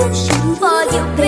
for you.